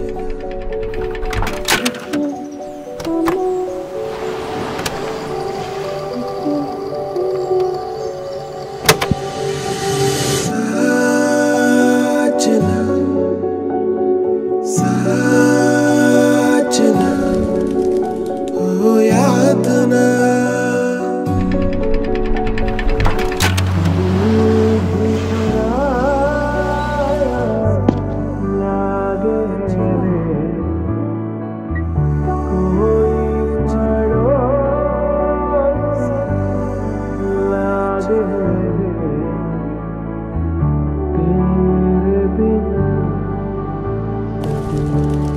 Oh, yadna. Thank you.